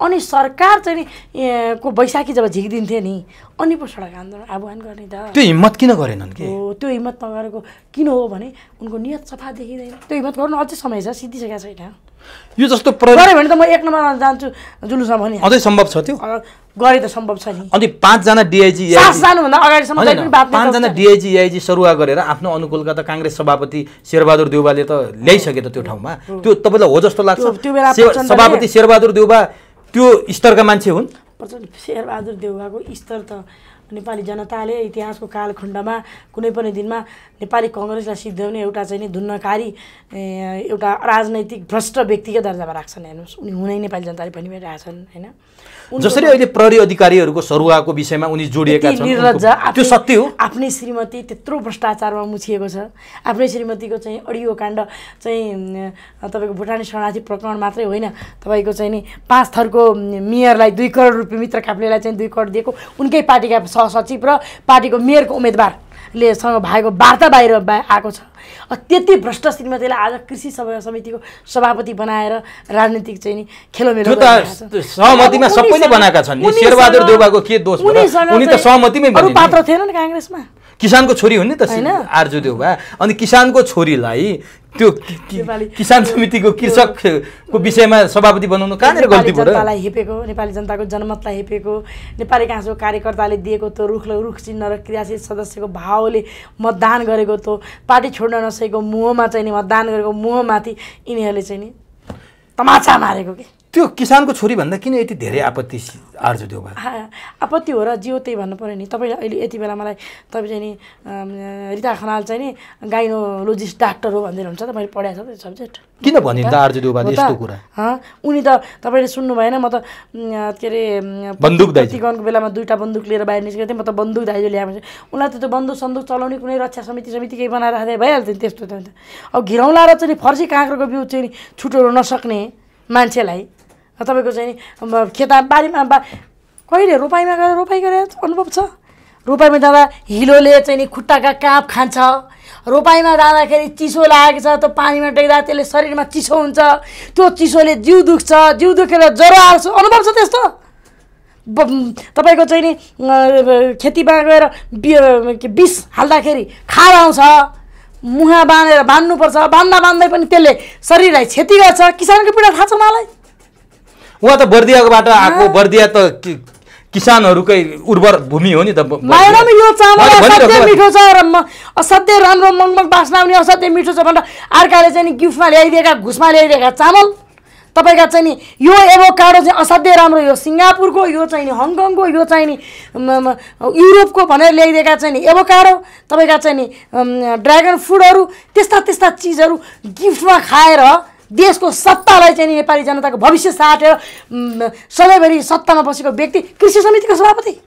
अनि सरकार चाहिँ को बैशाखी जब झिकिदिन्थ्यो नि अनि पो सडक आन्दोलन आह्वान गर्ने त। त्यो हिम्मत किन गरेनन् कि? हो त्यो हिम्मत नगरेको किन हो भने उनको नियत सफा देखिँदैन। त्यो हिम्मत गर्नु अझै समय छ सिद्धिसकेको छैन। यो जस्तो गऱ्यो भने त म एक नम्बरमा जान्छु जुलुसमा भने अझै सम्भव छ त्यो? गरे त सम्भव छ नि। अनि पाँचजना डिआइजी जानुभन्दा अगाडिसम्म पाँचजना डिआइजी एआइजी सरुवा गरेर आफ्नो अनुकूलका त काङ्ग्रेस सभापति शेरबहादुर देउबाले त ल्याइसके त त्यो ठाउँमा। त्यो तपाईँलाई हो जस्तो लाग्छ। त्यो- बेला सभापति शेरबहादुर देउबा त्यो स्तरका मान्छे हुन्? प्रचण्ड शेरबहादुर देउवाको स्तर त नेपाली जनताले इतिहासको कालखण्डमा कुनै पनि दिनमा नेपाली कङ्ग्रेसलाई सिद्ध्याउने एउटा चाहिँ नि धुन्नकारी एउटा राजनैतिक भ्रष्ट व्यक्तिको दर्जामा राख्छन् हेर्नुहोस्। उनी हुनै नेपाली जनताले पनि भनिरहेछन् होइन? जसरी अहिले प्रहरी अधिकारीहरूको सरुवाको विषयमा उनी जोडिएका छन् त्यो सत्य हो। आफ्नै श्रीमती त्यत्रो भ्रष्टाचारमा मुछिएको छ। आफ्नै श्रीमतीको चाहिँ अडियो काण्ड चाहिँ तपाईँको भुटानी शरणार्थी प्रकरण मात्रै होइन। तपाईँको चाहिँ नि पाँच थरको मेयरलाई दुई करोड रुपियाँ मित्र काफ्लेलाई चाहिँ दुई करोड दिएको। उनकै पार्टीका सहसचिव र पार्टीको मेयरको उम्मेदवारले सँग भएको वार्ता बाहिर आएको छ अ, त्यति भ्रष्ट श्रीमतीलाई आज कृषि सभा समितिको सभापति बनाएर राजनीतिक चाहिँ नि खेलोमेलो। सहमतिमा सबैले बनाएका छन् शेरबहादुर देउवाको के दोष उनी त सहमतिमै। पात्र थिएन नि काङ्ग्रेसमा किसानको छोरी हुन् नि त? आर्जु देउबा। अनि किसानको छोरीलाई त्यो किसान समितिको कृषकको विषयमा सभापति बनाउनु कहाँनिर गल्ती जनतालाई हेपेको नेपाली जनताको जनमतलाई हेपेको नेपाली काङ्ग्रेसको कार्यकर्ताले दिएको त्यो रुख रुख चिन्ह र क्रियाशील सदस्यको भावले मतदान गरेको त्यो पार्टी छोड्न नसकेको मोहमा चाहिँ नि मतदान गरेको मोहमाथि यिनीहरूले चाहिँ नि तमाचा मारेको कि? त्यो किसानको छोरी भन्दा किन यति धेरै आपत्ति आर्जु देउबा हा, आपत्ति हो र जियो त्यही भन्नु पऱ्यो नि। तपाईँले अहिले यति बेला मलाई तपाईँ चाहिँ नि रिता खनाल चाहिँ नि गाइनोलोजिस्ट डाक्टर हो भन्दै हुन्छ त मैले पढाएको छ त्यो सब्जेक्ट। किन भनिन् त आर्जु देउबाले हो त? यस्तो कुरा? हँ, उनी त तपाईँले सुन्नु भएन म त के अरे बन्दुक दाइजो। प्रतिगमनको बेलामा दुईवटा बन्दुक लिएर बाहिर निस्केको थिएँ म त बन्दुक दाइजो ल्याएको उनलाई त त्यो बन्दुक सन्दुक चलाउने कुनै रक्षा समिति समिति केही बनाएर राख्दै भइहाल्थ्यो नि त्यस्तो त। अब घिरौँला र चाहिँ फर्सी काँक्रोको बिउ चाहिँ छुट्याउन नसक्ने मान्छेलाई तपाईँको चाहिँ खेता बारीमा बा कहिले रोपाइमा गएर रोपाइ गरेर अनुभव छ? रोपाइमा जाँदा हिलोले चाहिँ नि खुट्टाका काँप खान्छ। रोपाइमा जाँदाखेरि चिसो लागेको छ त्यो पानीमा टेक्दा त्यसले शरीरमा चिसो हुन्छ। त्यो चिसोले जिउ दुख्छ। जिउ दुखेर ज्वरो आउँछ। अनुभव छ त्यस्तो? तपाईँको चाहिँ नि खेतीमा गएर बि- के विष हाल्दाखेरि खार आउँछ। मुहा बाँधेर बाँध्नुपर्छ। बाँध्दा बाँध्दै पनि त्यसले शरीरलाई क्षति गर्छ। किसानको पीडा थाहा छ मलाई? उहाँ त बर्दियाकोबाट आएको बर्दिया त किसानहरूकै उर्वर भूमि हो नि त यो चामल असाध्यै। मिठो छ र असाध्यै राम्रो मगमग बास्ना आउने असाध्यै मिठो छ भनेर अर्काले चाहिँ नि गिफ्टमा ल्याइदिएका घुसमा ल्याइदिएका चामल। तपाईँका चाहिँ नि यो एभोकाडो चाहिँ असाध्यै राम्रो यो सिङ्गापुरको यो चाहिँ नि हङकङको यो चाहिँ नि युरोपको भनेर ल्याइदिएका चाहिँ नि एभोकाडो। तपाईँका चाहिँ नि ड्रागन फ्रुटहरू त्यस्ता त्यस्ता चिजहरू गिफ्टमा खाएर देशको सत्तालाई चाहिँ नेपाली जनताको भविष्य साटेर सधैँभरि सत्तामा बसेको व्यक्ति कृषि समितिको सभापति।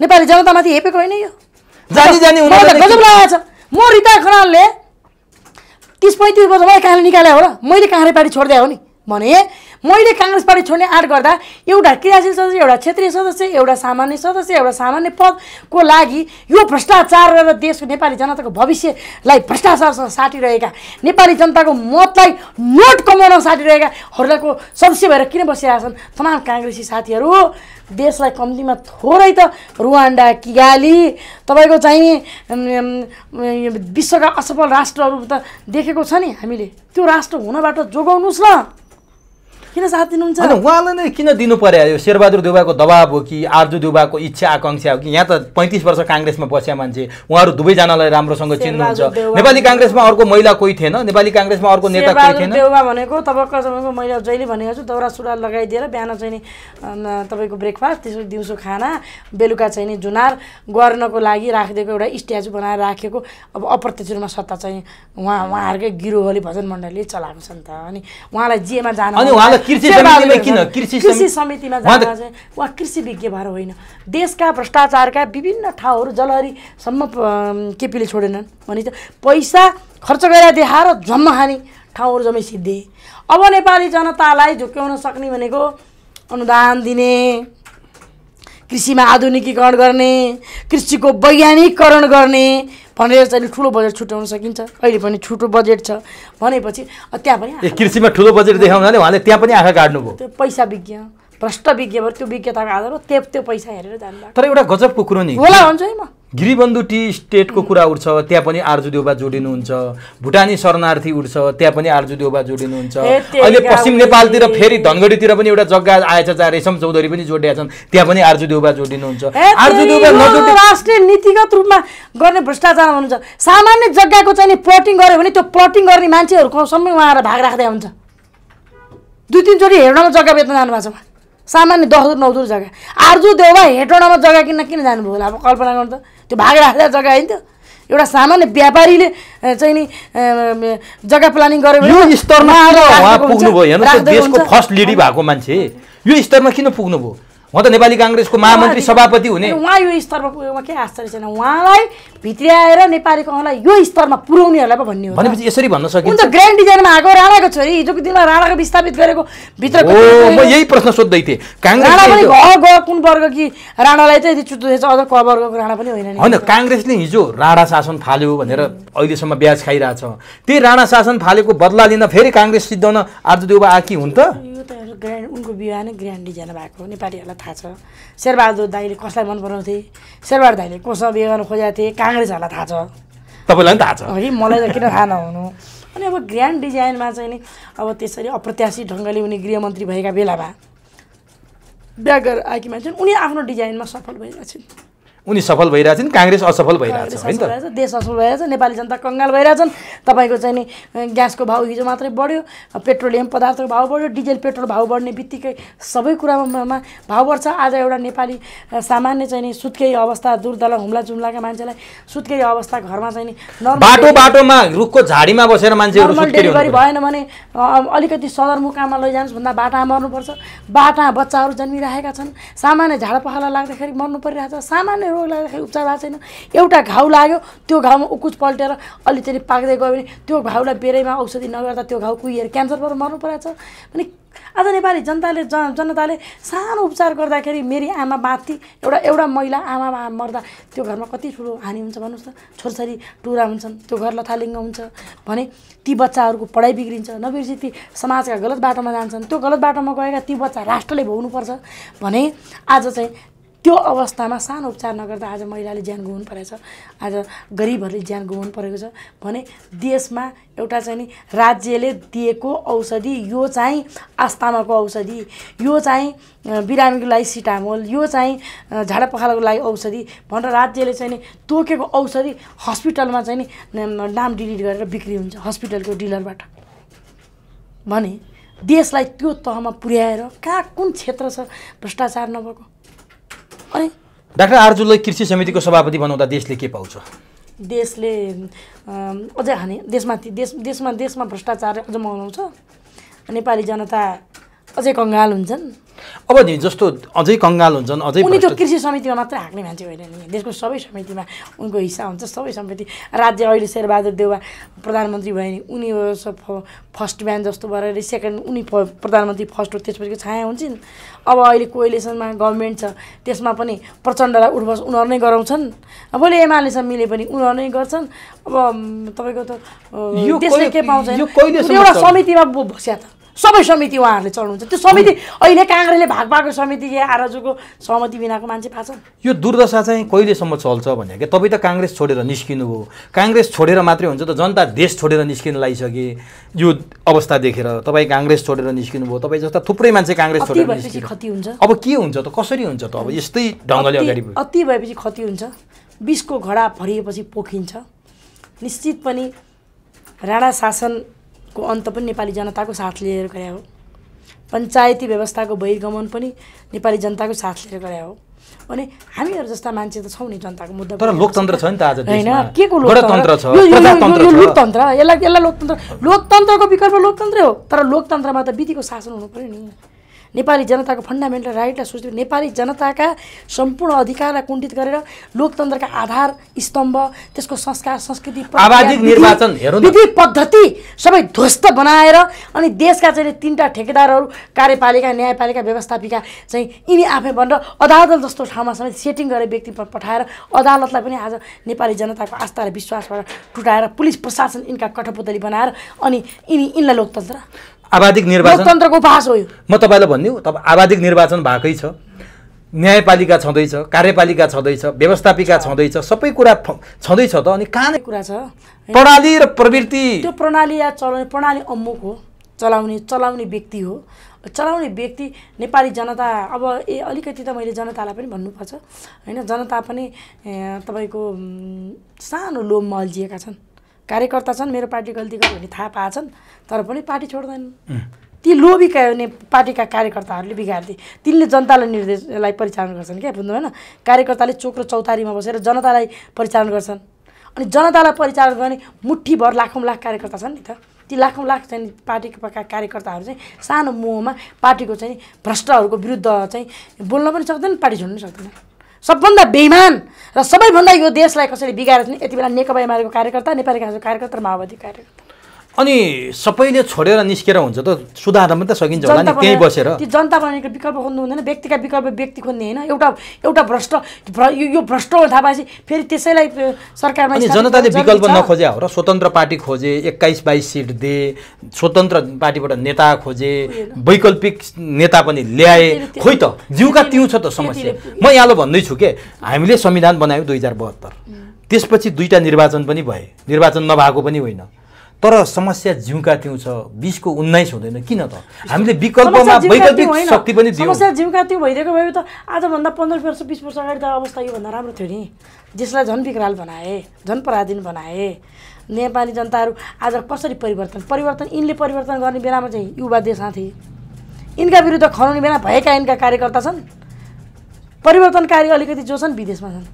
नेपाली जनतामाथि हेपेको होइन यो। जानी जानी गजब लागेको छ। म रिता खनालले तिस पैँतिस वर्ष मलाई कहाँले निकाले हो र मैले काङ्ग्रेस पार्टी छोडिदिए हो नि? भने मैले काङ्ग्रेस पार्टी छोड्ने आँट गर्दा एउटा क्रियाशील सदस्य एउटा क्षेत्रीय सदस्य एउटा सामान्य सदस्य एउटा सामान्य पदको लागि यो भ्रष्टाचार गरेर देशको नेपाली जनताको भविष्यलाई भ्रष्टाचारसँग साटिरहेका नेपाली जनताको मतलाई नोट कमाउन साटिरहेकाहरूको सदस्य भएर किन बसिरहेका छन्? तमाम काङ्ग्रेसी साथीहरू देशलाई कम्तीमा थोरै त रुवान्डा किगाली। तपाईँको चाहिँ विश्वका असफल राष्ट्रहरू त देखेको छ नि हामीले। त्यो राष्ट्र हुनबाट जोगाउनुहोस् न। किन साथ दिनुहुन्छ? उहाँलाई नै किन दिनु पर्यो यो शेरबहादुर देउबाको दबाब हो कि आर्जु देउबाको इच्छा आकाङ्क्षा हो कि? यहाँ त पैँतिस वर्ष काङ्ग्रेसमा बस्या मान्छे। उहाँहरू दुवैजनालाई राम्रोसँग चिन्नुहुन्छ। नेपाली काङ्ग्रेसमा अर्को महिला कोही थिएन? नेपाली काङ्ग्रेसमा अर्को नेता कोही थिएन? देउवा भनेको तपाईँको मैले जहिले भनेको छु दौरा सुरुवाल लगाइदिएर बिहान चाहिँ नि तपाईँको ब्रेकफास्ट त्यसपछि दिउँसो खाना बेलुका चाहिँ नि जुनार गर्नको लागि राखिदिएको एउटा स्ट्याचु बनाएर राखेको। अब अप्रत्यक्ष रूपमा सत्ता चाहिँ उहाँ उहाँहरूकै गिरोहली भजन मण्डलीले चलाएको छ नि त। अनि उहाँलाई जेमा जान अनि उहाँलाई कृषि समितिमा जाँदा चाहिँ उहाँ कृषि विज्ञ भएर होइन। देशका भ्रष्टाचारका विभिन्न ठाउँहरू जलहरीसम्म केपीले छोडेनन्। भने त पैसा खर्च गरेर देखाएर झम्म खाने ठाउँहरू जम्मै सिद्धे। अब नेपाली जनतालाई झुक्क्याउन सक्ने भनेको अनुदान दिने कृषिमा आधुनिकीकरण गर्ने कृषिको वैज्ञानिकरण गर्ने भनेर चाहिँ ठुलो बजेट छुट्याउन सकिन्छ। अहिले पनि छोटो बजेट छ। भनेपछि त्यहाँ पनि कृषिमा ठुलो बजेट देखाउनाले उहाँले त्यहाँ पनि आँखा काट्नुभयो। त्यो पैसा विज्ञ भ्रष्ट विज्ञ भयो त्यो विज्ञताको आधारमा त्यो त्यो पैसा हेरेर जानुभएको तर एउटा गजबको कुरो नि। होला भन्छु है म। गिरिबन्धु टी स्टेटको कुरा उठ्छ त्यहाँ पनि आर्जु देउबा जोडिनुहुन्छ। भुटानी शरणार्थी उठ्छ त्यहाँ पनि आर्जु देउबा जोडिनुहुन्छ। अहिले पश्चिम। नेपालतिर फेरि धनगढीतिर पनि एउटा जग्गा आएछ जहाँ रेशम चौधरी पनि जोडिया छन् त्यहाँ पनि आर्जु देउबा जोडिनुहुन्छ। आर्जु देउबा राष्ट्रिय नीतिगत रूपमा गर्ने भ्रष्टाचार हुनुहुन्छ। सामान्य जग्गाको चाहिँ प्लटिङ गऱ्यो भने त्यो प्लटिङ गर्ने मान्छेहरूको सबै उहाँहरू भाग राख्दै हुन्छ। दुई तिनचोटि हेर्नमा जग्गा बेच्न जानुभएको छ। सामान्य दस दुर नौ दुर जग्गा। आर्जु देउबा हेटौँडामा जग्गा किन्न किन जानुभयो होला? अब कल्पना गर्नु त। त्यो भाग राख्दा जग्गा होइन त्यो? एउटा सामान्य व्यापारीले चाहिँ नि जग्गा प्लानिङ गर्यो भने यो स्तरमा पुग्नुभयो? देशको। फर्स्ट लिडी भएको मान्छे। यो स्तरमा किन पुग्नुभयो? उहाँ त नेपाली काङ्ग्रेसको महामन्त्री सभापति हुने। उहाँ यो स्तरमा पुगेकोमा के आश्चर्य छैन? उहाँलाई भित्र्याएर नेपाली कङ्ग्रेसलाई यो स्तरमा पुर्याउनेहरूलाई पो भन्ने हो। भनेपछि यसरी भन्न सकिन्छ। त ग्रान्ड डिजाइनमा आएको राणाको छोरी हिजोको दिनमा राणाको विस्थापित गरेको भित्रको ओ म यही प्रश्न सोध्दै थिएँ। राणा पनि गयो कुन वर्ग कि? राणालाई चाहिँ यदि चुत्तो अझ क वर्गको राणा पनि होइन होइन काङ्ग्रेसले हिजो राणा शासन फाल्यो भनेर अहिलेसम्म ब्याज खाइरहेछ। त्यही राणा शासन फालेको बदला लिन फेरि काङ्ग्रेस सिद्धाउन आर्जु देउबा आकी हुन् त ग्रान्ड उनको विवाह नै ग्रान्ड डिजाइन भएको नेपालीहरूलाई थाहा छ। शेरबहादुर दाईले कसलाई मन पराउँथे? शेरबहादुर दाईले कोसँग बिहे गर्न खोजेका थिए? काङ्ग्रेसहरूलाई थाहा छ। तपाईँलाई पनि थाहा छ। है मलाई त किन थाहा नहुनु? अनि अब ग्रान्ड डिजाइनमा चाहिँ नि अब त्यसरी अप्रत्याशित ढङ्गले उनी गृहमन्त्री भएका बेलामा बिहा गरेर आएकी मान्छे उनी आफ्नो डिजाइनमा सफल भइरहेछन्। उनी सफल भइरहेछन् काङ्ग्रेस असफल भइरहेछ होइन त? देश असफल भइरहेछ नेपाली जनता कङ्गाल भइरहेछन्। तपाईँको चाहिँ नि ग्यासको भाउ हिजो मात्रै बढ्यो पेट्रोलियम पदार्थको भाउ बढ्यो डिजेल पेट्रोल भाउ बढ्ने बित्तिकै सबै कुरामा भाउ बढ्छ। आज एउटा नेपाली सामान्य चाहिँ नि सुत्केही अवस्था दुर्दल हुम्ला जुम्लाका मान्छेलाई सुत्केही अवस्था घरमा चाहिँ नि बाटो बाटोमा रुखको झाडीमा बसेर मान्छेहरू डेलिभरी भएन भने अलिकति सदरमुकाममा लैजानुहोस् भन्दा बाटामा मर्नुपर्छ। बाटा बच्चाहरू जन्मिरहेका छन्। सामान्य झाडापखाला लाग्दाखेरि मर्नु परिरहेको छ सामान्य रोग लाग्दाखेरि उपचार भएको छैन। एउटा घाउ लाग्यो त्यो घाउमा उकुच पल्टेर अलि चाहिँ पाक्दै गयो भने त्यो घाउलाई बेरैमा औषधि नगर्दा त्यो घाउ कुहिएर क्यान्सरबाट मर्नु परेको छ भने आज नेपाली जनताले ज जनताले सानो उपचार गर्दाखेरि मेरी आमा बाँच्थी एउटा एउटा महिला आमा मर्दा त्यो घरमा कति ठुलो हानि हुन्छ भन्नुहोस् त। छोरछोरी टुरा हुन्छन् त्यो घर लथालिङ्ग हुन्छ भने ती बच्चाहरूको पढाइ बिग्रिन्छ। नबिर्सी ती समाजका गलत बाटोमा जान्छन्। त्यो गलत बाटोमा गएका ती बच्चा राष्ट्रले भोग्नुपर्छ। भने आज चाहिँ त्यो अवस्थामा सानो उपचार नगर्दा आज महिलाले ज्यान गुमाउनु परेको छ। आज गरिबहरूले ज्यान गुमाउनु परेको छ भने देशमा एउटा चाहिँ नि राज्यले दिएको औषधि यो चाहिँ आस्थामाको औषधि यो चाहिँ बिरामीको लागि सिटामोल यो चाहिँ अ, झाडापखालाको लागि औषधि भनेर राज्यले चाहिँ नि तोकेको औषधि हस्पिटलमा चाहिँ न- नाम डिलिट गरेर बिक्री हुन्छ हस्पिटलको डिलरबाट। भने देशलाई त्यो तहमा पुर्याएर कहाँ कुन क्षेत्र छ भ्रष्टाचार नभएको? अनि? डाक्टर आर्जुलाई कृषि समितिको सभापति बनाउँदा देशले के पाउँछ? देशले अझै हानि देशमा देश देशमा देशमा भ्रष्टाचार अझ मनाउँछ नेपाली जनता अझै कङ्गाल हुन्छन्। अब नि जस्तो अझै कङ्गाल हुन्छन् अझै उनी त्यो भ्रष्ट- कृषि समितिमा मात्रै हाँक्ने मान्छे होइन नि। देशको सबै समितिमा उनको हिस्सा हुन्छ सबै समिति। राज्य अहिले शेरबहादुर देउवा प्रधानमन्त्री भयो नि उनी फर्स्ट म्यान जस्तो भएर सेकेन्ड उनी प्रधानमन्त्री फर्स्ट हो त्यसपछिको छाया हुन्छन्। अब अहिले कोइलेसनमा गभर्मेन्ट छ त्यसमा पनि प्रचण्डलाई उठबस उनीहरू नै गराउँछन्। भोलि एमालेसँग मिले पनि उनीहरू नै गर्छन्। अब तपाईँको त कहिले- के पाउँछ एउटा? समितिमा बस्या त। सबै समिति उहाँहरूले चढ्नुहुन्छ। त्यो समिति अहिले काङ्ग्रेसले भाग पाएको समिति के? आरजुको सहमति बिनाको मान्छे पाएको छ यो दुर्दशा चाहिँ कहिलेसम्म चल्छ भने क्या तपाईँ त काङ्ग्रेस छोडेर निस्किनु हो काङ्ग्रेस छोडेर मात्रै हुन्छ त जनता देश छोडेर निस्किन लागिसके। यो अवस्था देखेर तपाईँ काङ्ग्रेस छोडेर निस्किनु भयो। तपाईँ जस्ता थुप्रै मान्छे काङ्ग्रेस छोडेर खति हुन्छ। अब के हुन्छ त? कसरी हुन्छ त? अब यस्तै ढङ्गले अगाडि। अति भएपछि खति हुन्छ। विषको घडा भरिएपछि पोखिन्छ। निश्चित पनि राणा शासनको अन्त पनि नेपाली जनताको साथ लिएर गए हो। पञ्चायती व्यवस्थाको बहिर्गमन पनि नेपाली जनताको साथ लिएर गए हो। भने हामीहरू जस्ता मान्छे त छौँ नि जनताको मुद्दा तर लोकतन्त्र छ नि त आज होइन के को यो छ। लोकतन्त्र यसलाई यसलाई लोकतन्त्र। लोकतन्त्रको विकल्प लोकतन्त्रै हो तर लोकतन्त्रमा त विधिको शासन हुनु पऱ्यो नि। नेपाली जनताको फन्डामेन्टल राइटलाई सोच्नु नेपाली जनताका सम्पूर्ण अधिकारलाई कुण्ठित गरेर लोकतन्त्रका आधार स्तम्भ त्यसको संस्कार संस्कृति निर्वाचन। विधि पद्धति सबै ध्वस्त बनाएर अनि देशका चाहिँ तिनवटा ठेकेदारहरू कार्यपालिका न्यायपालिका व्यवस्थापिका चाहिँ यिनी आफै भनेर अदालत जस्तो ठाउँमा समेत सेटिङ गरेर व्यक्ति पठाएर अदालतलाई पनि आज नेपाली जनताको आस्था र विश्वासबाट टुटाएर पुलिस प्रशासन यिनका कठपुतली बनाएर अनि यिनी यिनलाई लोकतन्त्र आबादिक निर्वाचन। लोकतन्त्रको उपहास हो म तपाईँलाई भनिदिउँ तपाईँ आबादिक निर्वाचन भएकै छ। न्यायपालिका छँदैछ कार्यपालिका छँदैछ व्यवस्थापिका छँदैछ सबै कुरा छँदैछ त अनि कहाँ कुरा छ। प्रणाली र प्रवृत्ति। त्यो प्रणाली या चलाउने प्रणाली अमुक हो। चलाउने चलाउने व्यक्ति हो। चलाउने व्यक्ति नेपाली जनता अब ए अलिकति त मैले जनतालाई पनि भन्नुपर्छ। होइन जनता पनि तपाईँको सानो लोभमा अल्झिएका छन्। कार्यकर्ता छन् मेरो पार्टी गल्ती गर्यो भने थाहा पाएछन् तर पनि पार्टी छोड्दैनन् ती लोभी ने पार्टीका कार्यकर्ताहरूले बिगारिदिए तिनले जनतालाई निर्देशलाई परिचालन गर्छन् क्या बुझ्नु भएन कार्यकर्ताले चोक र चौतारीमा बसेर जनतालाई परिचालन गर्छन्। अनि जनतालाई परिचालन गर्ने मुठ्ठीभर लाखौँ लाख कार्यकर्ता छन् नि त। ती लाखौँ लाख चाहिँ पार्टीका कार्यकर्ताहरू चाहिँ सानो मोहमा पार्टीको चाहिँ भ्रष्टहरूको विरुद्ध चाहिँ बोल्न पनि सक्दैन पार्टी छोड्नु पनि सक्दैन। सबभन्दा बेइमान र सबैभन्दा यो देशलाई छ नि यति बेला नेकपा एमालेको कार्यकर्ता नेपाली काङ्ग्रेसको कार्यकर्ता र माओवादी कार्यकर्ता। अनि सबैले छोडेर निस्केर हुन्छ त सुधार्न पनि त सकिन्छ होला नि त्यहीँ बसेर जनता बनाएको विकल्प खोज्नु हुँदैन व्यक्तिका विकल्प व्यक्ति खोज्ने होइन एउटा एउटा भ्रष्ट भ्र- यो भ्रष्ट हो थाहा पाएपछि फेरि त्यसैलाई सरकारमा अनि जनताले विकल्प। नखोजे हो र स्वतन्त्र पार्टी खोजे एक्काइस बाइस सिट दे स्वतन्त्र पार्टीबाट नेता खोजे वैकल्पिक नेता पनि ल्याए खोइ त जिउका तिउ छ त समस्या म यहाँलाई भन्दैछु के हामीले संविधान बनायौँ दुई हजार बहत्तर त्यसपछि दुईवटा निर्वाचन पनि भए निर्वाचन नभएको पनि होइन तर समस्या जिउका तिउ छ बिसको उन्नाइस हुँदैन। किन त? हामीले विकल्पमा वैकल्पिक त्यो। शक्ति पनि दियौँ। समस्या जिउका त्यो भइदिएको भए त आजभन्दा पन्ध्र वर्ष बिस वर्ष अगाडि त अवस्था योभन्दा राम्रो थियो नि। देशलाई झन् विकराल बनाए झन् पराधीन बनाए नेपाली जनताहरू आज कसरी परिवर्तन परिवर्तन यिनले परिवर्तन गर्ने बेलामा चाहिँ युवा देशमा थिए यिनका विरुद्ध खनाउने बेला भएका यिनका कार्यकर्ता छन्। परिवर्तनकारी अलिकति जो छन् विदेशमा छन्।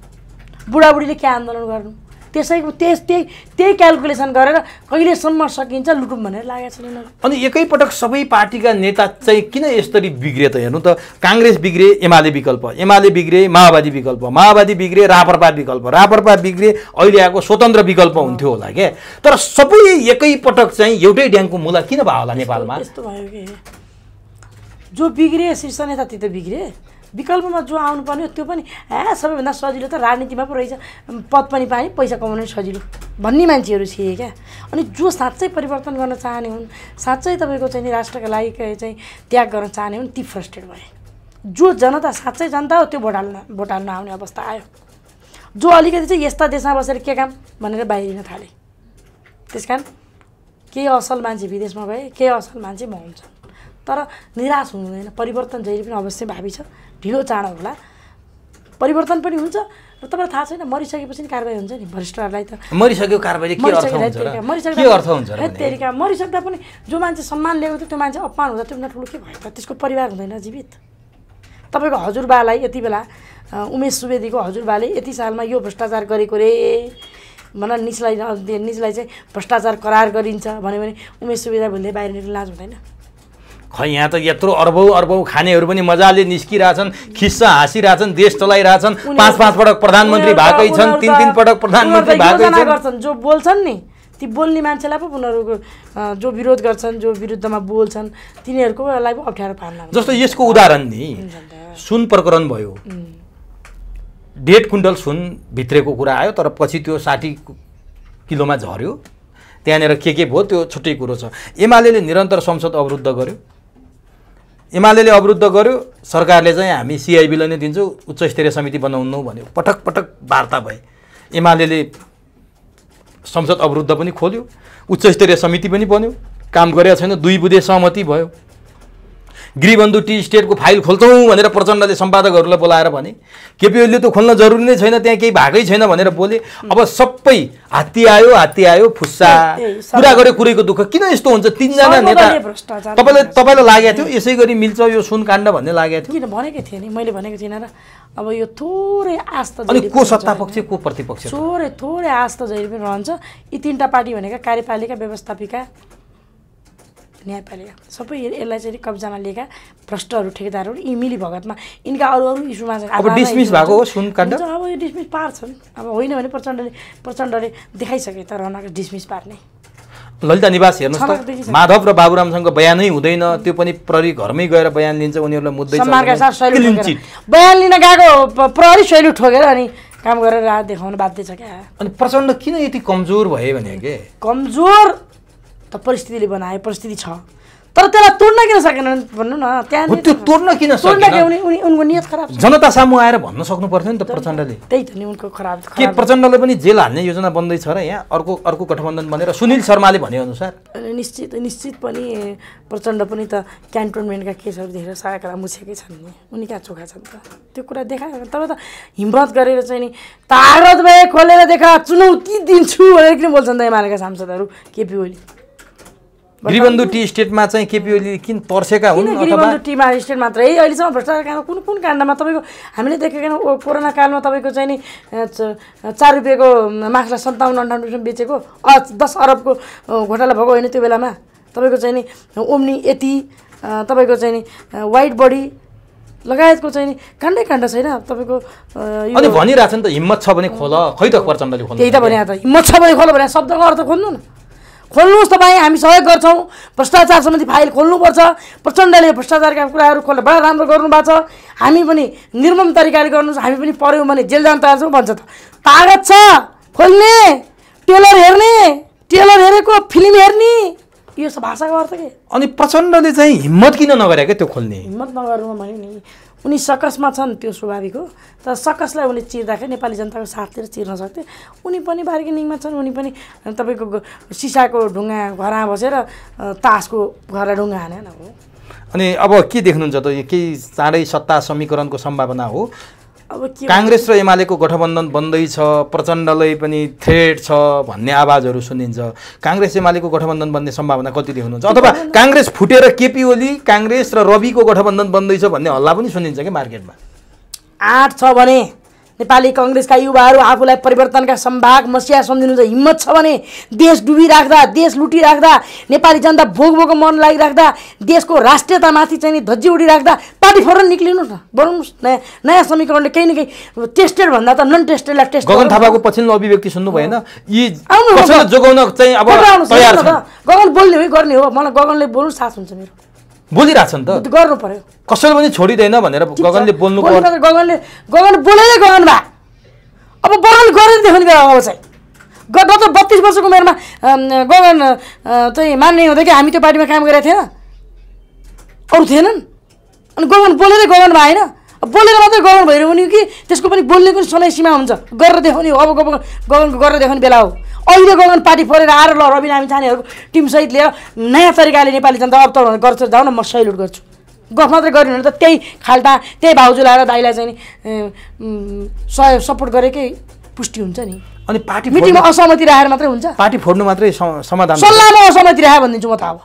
बुढाबुढीले के आन्दोलन गर्नु? त्यसैको त्यस त्यही त्यही क्यालकुलेसन गरेर कहिलेसम्म सकिन्छ लुटौँ भनेर लागेको यिनीहरू। अनि एकैपटक सबै पार्टीका नेता चाहिँ किन यसरी बिग्रिए त? हेर्नु त काङ्ग्रेस बिग्रे एमाले विकल्प। एमाले बिग्रे माओवादी विकल्प। माओवादी बिग्रे रापरपा विकल्प। रापरपा बिग्रे अहिले आएको स्वतन्त्र विकल्प हुन्थ्यो होला क्या तर सबै एकैपटक चाहिँ एउटै ड्याङको मुला किन भयो होला नेपालमा? यस्तो भयो कि? जो बिग्रे शीर्ष नेता त्यो त बिग्रे विकल्पमा जो आउनुपर्ने हो त्यो पनि ए सबैभन्दा सजिलो त राजनीतिमा पो रहेछ। पद पनि पाएँ पैसा कमाउनु सजिलो। भन्ने मान्छेहरू थिए क्या। अनि जो साँच्चै परिवर्तन गर्न चाहने हुन् साँच्चै तपाईँको चाहिँ राष्ट्रका लागि चाहिँ त्याग गर्न चाहने हुन् ती फ्रस्ट्रेट भए। जो जनता साँच्चै जनता हो त्यो भोट हाल्न भोट हाल्न आउने अवस्था आयो। जो अलिकति चाहिँ यस्ता देशमा बसेर के काम भनेर बाहिरिन थाले। त्यस कारण केही असल मान्छे विदेशमा गए केही असल मान्छे म हुन्छ तर निराश हुनु हुँदैन परिवर्तन जहिले पनि अवश्य भावी छ। ढिलो चाँडो होला। परिवर्तन पनि हुन्छ र तपाईँलाई थाहा छैन मरिसकेपछि नि कारवाही हुन्छ नि। भ्रष्टहरूलाई त मरिसक्यो कारबाही के अर्थ मरिसकेर हुन्छ र? तेरिका- मरिसकेर के अर्थ हुन्छ र है भने? तेरिका मरिसक्दा पनि जो मान्छे सम्मान लिएको थियो त्यो मान्छे अपमान हुँदा त्योभन्दा ठुलो के भयो त? त्यसको परिवार हुँदैन जीवित। तपाईँको हजुरबालाई यति बेला उमेश सुवेदीको हजुरबाले यति सालमा यो भ्रष्टाचार गरेको रे। भन निजलाई निजलाई चाहिँ भ्रष्टाचार करार गरिन्छ भन्यो भने उमेश सुवेदा भन्दै बाहिर निक्लिनु लाज हुँदैन। खै यहाँ त यत्रो अर्बौँ अर्बौँ खानेहरू पनि मजाले निस्किरहेछन् खिस्सा हाँसिरहेछन् देश चलाइरहेछन् पाँच पाँच पटक प्रधानमन्त्री भएकै छन् तिन तिन पटक प्रधानमन्त्री भएकै छन्। जो बोल्छन् नि ती बोल्ने मान्छेलाई पो उनीहरूको जो विरोध गर्छन् जो विरुद्धमा बोल्छन् तिनीहरूको लागि अप्ठ्यारो पार्न। जस्तो यसको उदाहरण नि। सुन प्रकरण भयो। डेढ कुइन्टल सुन भित्रेको कुरा आयो तर पछि त्यो साठी किलोमा झऱ्यो। त्यहाँनिर के के भयो त्यो छुट्टै कुरो छ। एमाले निरन्तर संसद अवरुद्ध गर्यो। एमाले अवरुद्ध गर्यो सरकारले चाहिँ हामी सिआइबीलाई नै दिन्छौँ उच्च स्तरीय समिति बनाउनु भन्यो। पटक पटक वार्ता भए। एमाले संसद अवरुद्ध पनि खोल्यो उच्च स्तरीय समिति पनि बन्यो। काम गरेका छैन दुई बुधे सहमति भयो। गृहबन्धु टी स्टेटको फाइल खोल्छौँ भनेर प्रचण्डले सम्पादकहरूलाई बोलाएर भने केपी ओलीले त खोल्न जरुरी नै छैन त्यहाँ केही भएकै छैन भनेर बोले। अब सबै हात्ती आयो हात्ती आयो फुस्सा। कुरा गरे कुरैको दुःख। किन यस्तो हुन्छ? तिनजना नेता तपाईँलाई तपाईँलाई लागेको थियो यसै गरी मिल्छ यो सुन काण्ड भन्ने लागेको थियो? किन भनेको थिएँ नि? मैले भनेको थिइनँ र अब यो थोरै त अनि को सत्ता। पक्ष को प्रतिपक्ष? थोरै थोरै त जहिले पनि रहन्छ। यी तिनवटा पार्टी भनेका कार्यपालिका व्यवस्थापिका न्यायपालिका सबै यसलाई चाहिँ कब्जामा लिएका भ्रष्टहरू ठेकेदारहरू यी मिली भगतमा यिनका अरू अरू इस्युमा चाहिँ अब इस्यु भएको हो अब यो डिसमिस पार्छन्। अब होइन भने प्रचण्डले प्रचण्डले देखाइसके त रनक डिसमिस पार्ने। ललिता निवास हेर्नुहोस् त। माधव र बाबुरामसँग बयानै हुँदैन। त्यो पनि प्रहरी घरमै गएर बयान लिन्छ उनीहरूलाई मुद्दै बयान लिन गएको प्रहरी शैली ठोकेर अनि काम गरेर देखाउन बाध्य छ क्या? अनि प्रचण्ड किन यति कमजोर भए भने के? कमजोर त परिस्थितिले बनाए परिस्थिति छ। तर त्यसलाई तोड्न किन सकेनन् भन्नु न त्यहाँ त्यो तोड्न किन सकेन? उनको नियत खराब जनता सामु आएर भन्न सक्नु पर्थ्यो नि त प्रचण्डले। त्यही त नि उनको खराब के प्रचण्डले पनि जेल हाल्ने योजना बन्दैछ र यहाँ? अर्को अर्को गठबन्धन बनेर सुनिल शर्माले भनेअनुसार अनि निश्चित निश्चित पनि प्रचण्ड पनि त क्यान्टोनमेन्टका केसहरू देखेर सायकरा मुछेकै छन् नि। उनी कहाँ चोखा छन् त? त्यो कुरा देखायो। तपाईँ त हिम्मत गरेर चाहिँ नि तागत भए खोलेर देखा चुनौती दिन्छु भनेर किन बोल्छन् त एमालेका सांसदहरू? केपी ओली। गिरिबन्धु टी स्टेटमा चाहिँ केपी ओली किन तर्सेका हुन् गिरिबन्धु टीमा स्टेट मात्रै? अहिलेसम्म भ्रष्टाचार काण्ड कुन कुन काण्डमा तपाईँको हामीले देखेको कोरोना कालमा तपाईँको चाहिँ नि चार रुपियाँको मासलाई सन्ताउन्न अन्ठाउन्न रुपियाँ बेचेको दस अरबको घोटाला भएको होइन त्यो बेलामा? तपाईँको चाहिँ नि ओम्नी यति तपाईँको चाहिँ नि वाइट बडी लगायतको चाहिँ नि काण्डै काण्ड छैन? तपाईँको अनि भनिरहेछ नि त हिम्मत छ भने खोल खै त प्रचण्डले खोल्नु त्यही त भने त हिम्मत छ भने खोल्नु भने शब्दको अर्थ खोल्नु न। खोल्नुहोस् तपाईँ हामी सहयोग गर्छौँ। भ्रष्टाचार सम्बन्धी फाइल खोल्नुपर्छ। प्रचण्डले भ्रष्टाचारका कुराहरू खोल्न बडा राम्रो गर्नुभएको छ। हामी पनि निर्मम तरिकाले गर्नुहोस्। हामी पनि पऱ्यौँ भने जेल जान तयार छौँ भन्छ त। तागत छ खोल्ने टेलर हेर्ने टेलर हेरेको फिल्म हेर्ने। यो सब भाषाको अर्थ के? अनि प्रचण्डले चाहिँ हिम्मत किन नगरे क्या त्यो खोल्ने? हिम्मत नगर्नु भने नि। उनी सकसमा छन् त्यो स्वाभाविक हो। तर सकसलाई उनी चिर्दाखेरि नेपाली जनताको साथतिर चिर्न सक्थे। उनी पनि बार्गेनिङमा छन् उनी पनि तपाईँको सिसाको ढुङ्गा घरमा बसेर तासको घर ढुङ्गा हाने न हो। अनि अब के देख्नुहुन्छ त यो केही चाँडै सत्ता समीकरणको सम्भावना हो? अब के काङ्ग्रेस र एमालेको गठबन्धन बन्दैछ प्रचण्डलाई पनि थ्रेड छ भन्ने आवाजहरू सुनिन्छ। काङ्ग्रेस एमालेको गठबन्धन बन्ने सम्भावना कति देख्नुहुन्छ अथवा काङ्ग्रेस फुटेर केपी ओली काङ्ग्रेस र रविको गठबन्धन बन्दैछ भन्ने हल्ला पनि सुनिन्छ कि मार्केटमा? आठ छ भने नेपाली कङ्ग्रेसका युवाहरू आफूलाई परिवर्तनका सम्भाग मसिया सम्झिनुहुन्छ हिम्मत छ भने देश डुबिराख्दा देश लुटिराख्दा नेपाली जनता भोग भोग मन लागिराख्दा देशको राष्ट्रियतामाथि चाहिँ नि धज्जी उडिराख्दा पार्टी फरन निक्लिनुहोस् न। बनाउनुहोस् नयाँ नयाँ समीकरणले केही न केही टेस्टेड भन्दा त नन टेस्टेडलाई टेस्ट गगन थापाको पछिल्लो अभिव्यक्ति सुन्नु भएन। यी। जोगाउन चाहिँ अब। गगन बोल्ने हो गर्ने हो? मलाई गगनले बोल्नु साथ हुन्छ मेरो। बोलिरहेछन् त। त्यो गर्नु पर्यो। कसैले पनि छोडिँदैन भनेर। गगनले बोल्नु गगनले गगन बोलेरै गगन भा अब गगन गरेर देखाउने बेला अब चाहिँ। गत बत्तिस वर्षको उमेरमा गगन चाहिँ मान्ने हुँदै कि हामी त्यो पार्टीमा काम गरेका थिएन? अरू थिएनन्? अनि गगन बोलेरै गगन भए होइन? अब बोलेर मात्रै गगन भइरह्यो भने कि त्यसको पनि बोल्ने पनि समय सीमा हुन्छ। गरेर देखाउने हो। अब गगन गगनको गरेर देखाउने बेला हो। अहिले गगन पार्टी फोरेर आएर ल रवि लामी छानेहरूको टिमसहित लिएर नयाँ तरिकाले नेपाली जनता अब त गर्छ जाऊ न म सैलुट गर्छु। गफ मात्रै गर्यो भने त त्यही खाल्टा त्यही भाउजू लाएर दाइलाई चाहिँ सहयोग सपोर्ट गरेकै पुष्टि हुन्छ नि। अनि पार्टी मिटिङमा असहमति राखेर मात्रै हुन्छ। पार्टी फोड्नु मात्रै सम- समाधान सल्लाहमा असहमति राख्यो भनिदिन्छु म त अब